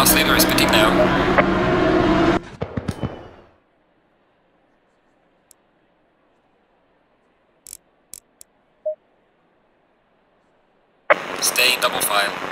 Ausleger is petit now. Stay in double file.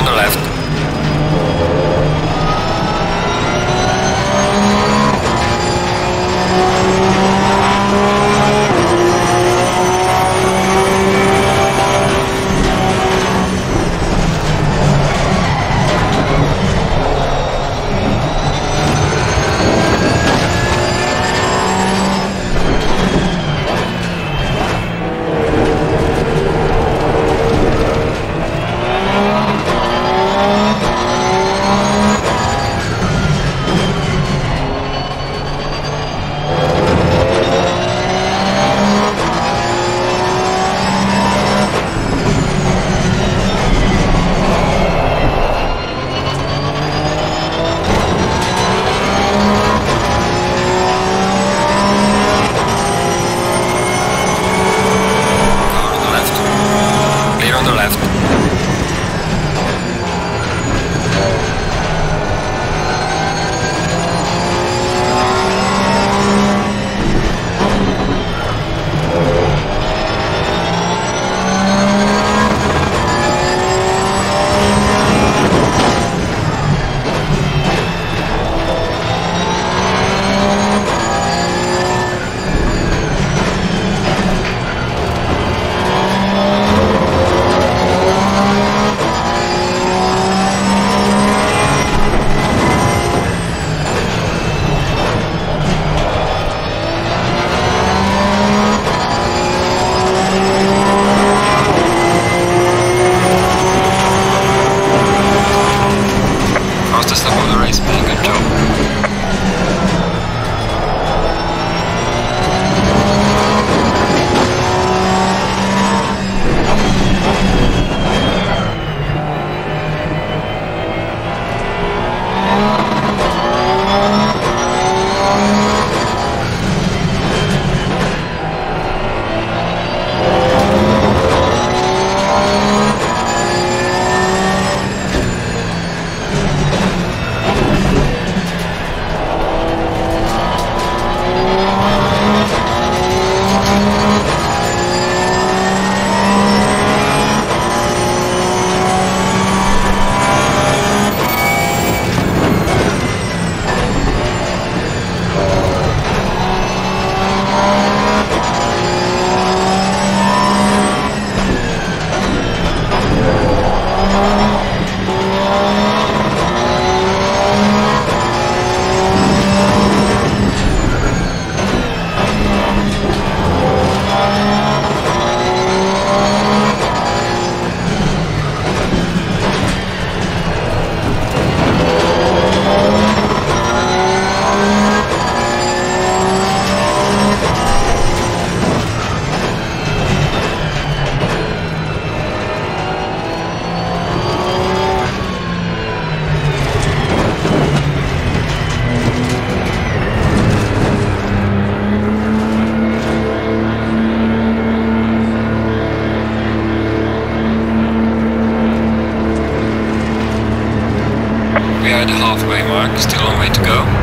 On the left. Still a long way to go.